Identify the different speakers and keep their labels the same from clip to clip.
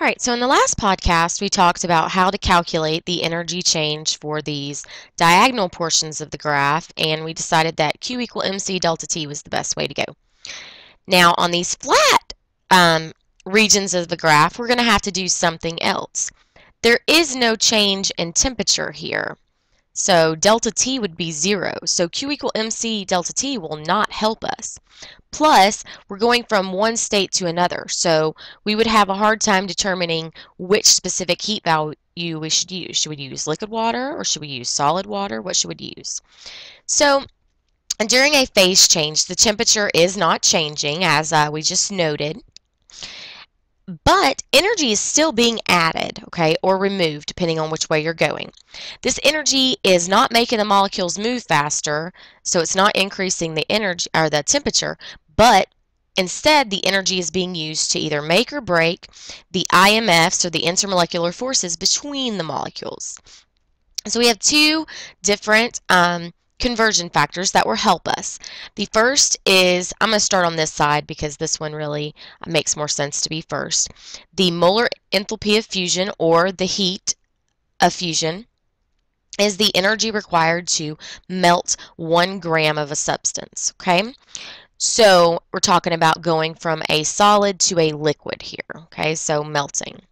Speaker 1: All right, so in the last podcast, we talked about how to calculate the energy change for these diagonal portions of the graph, and we decided that Q equal MC delta T was the best way to go. Now, on these flat um, regions of the graph, we're going to have to do something else. There is no change in temperature here. So delta T would be zero. So Q equal MC delta T will not help us. Plus, we're going from one state to another. So we would have a hard time determining which specific heat value we should use. Should we use liquid water or should we use solid water? What should we use? So during a phase change, the temperature is not changing as uh, we just noted but energy is still being added, okay, or removed, depending on which way you're going. This energy is not making the molecules move faster, so it's not increasing the energy or the temperature, but instead the energy is being used to either make or break the IMFs or the intermolecular forces between the molecules. So we have two different um, conversion factors that will help us. The first is, I'm going to start on this side because this one really makes more sense to be first. The molar enthalpy of fusion or the heat of fusion is the energy required to melt one gram of a substance, okay? So we're talking about going from a solid to a liquid here, okay? So melting.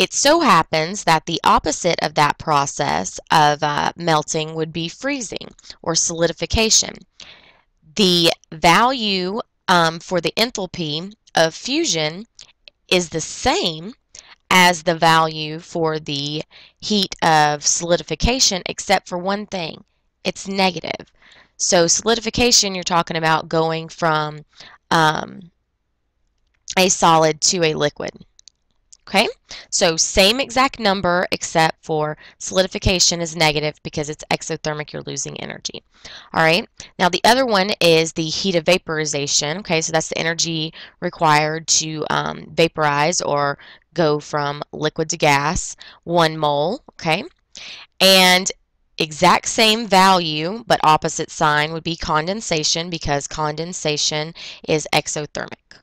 Speaker 1: It so happens that the opposite of that process of uh, melting would be freezing or solidification. The value um, for the enthalpy of fusion is the same as the value for the heat of solidification except for one thing. It's negative. So solidification, you're talking about going from um, a solid to a liquid. Okay, so same exact number except for solidification is negative because it's exothermic, you're losing energy. All right, now the other one is the heat of vaporization. Okay, so that's the energy required to um, vaporize or go from liquid to gas, one mole. Okay, and exact same value but opposite sign would be condensation because condensation is exothermic.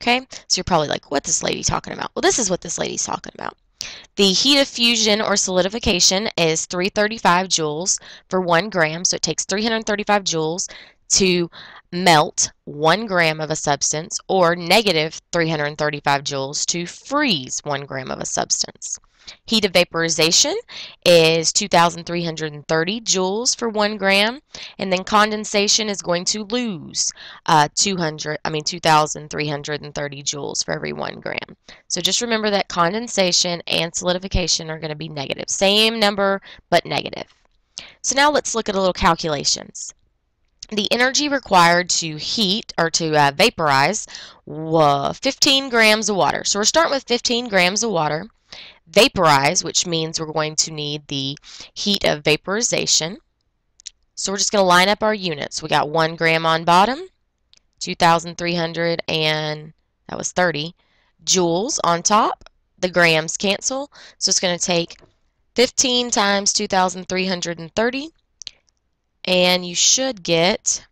Speaker 1: Okay, so you're probably like, what this lady talking about? Well, this is what this lady's talking about. The heat of fusion or solidification is 335 joules for one gram, so it takes 335 joules to melt one gram of a substance or negative 335 joules to freeze one gram of a substance. Heat of vaporization is 2,330 joules for one gram, and then condensation is going to lose uh, 200, I mean 2,330 joules for every one gram. So just remember that condensation and solidification are going to be negative. Same number, but negative. So now let's look at a little calculations the energy required to heat or to uh, vaporize uh, 15 grams of water. So we're starting with 15 grams of water vaporize, which means we're going to need the heat of vaporization. So we're just going to line up our units. We got 1 gram on bottom, 2,300 and that was 30 joules on top. The grams cancel, so it's going to take 15 times 2,330 and you should get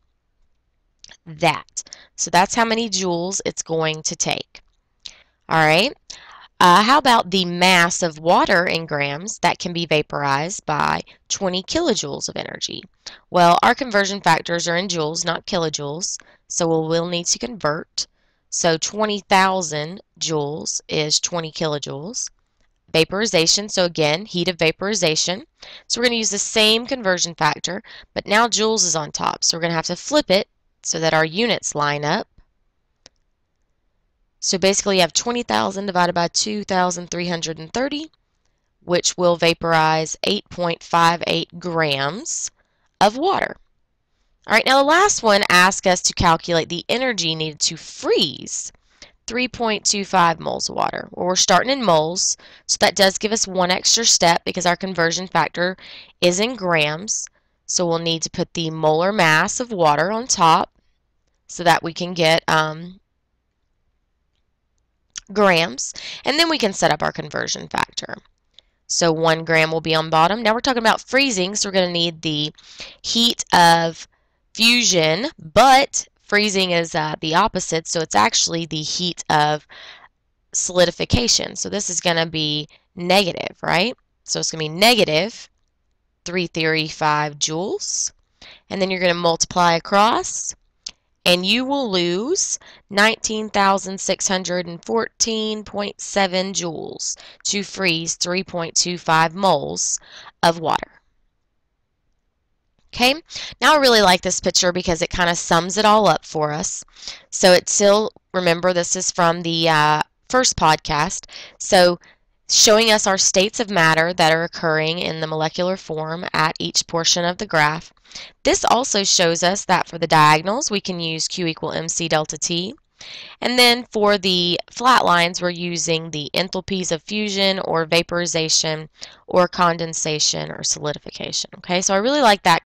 Speaker 1: that. So that's how many joules it's going to take. All right. Uh, how about the mass of water in grams that can be vaporized by 20 kilojoules of energy? Well, our conversion factors are in joules, not kilojoules, so we'll, we'll need to convert. So 20,000 joules is 20 kilojoules. Vaporization, so again, heat of vaporization. So we're going to use the same conversion factor, but now joules is on top. So we're going to have to flip it so that our units line up. So basically you have 20,000 divided by 2,330, which will vaporize 8.58 grams of water. All right, now the last one asks us to calculate the energy needed to freeze 3.25 moles of water. Well, we're starting in moles, so that does give us one extra step because our conversion factor is in grams. So we'll need to put the molar mass of water on top so that we can get um, grams, and then we can set up our conversion factor. So 1 gram will be on bottom. Now we're talking about freezing, so we're going to need the heat of fusion, but freezing is uh, the opposite, so it's actually the heat of solidification. So this is going to be negative, right? So it's going to be negative 335 joules. And then you're going to multiply across and you will lose 19,614.7 joules to freeze 3.25 moles of water. Okay, now I really like this picture because it kind of sums it all up for us. So it's still, remember this is from the uh, first podcast, so showing us our states of matter that are occurring in the molecular form at each portion of the graph. This also shows us that for the diagonals we can use Q equal mc delta T. And then for the flat lines we're using the enthalpies of fusion or vaporization or condensation or solidification. Okay, so I really like that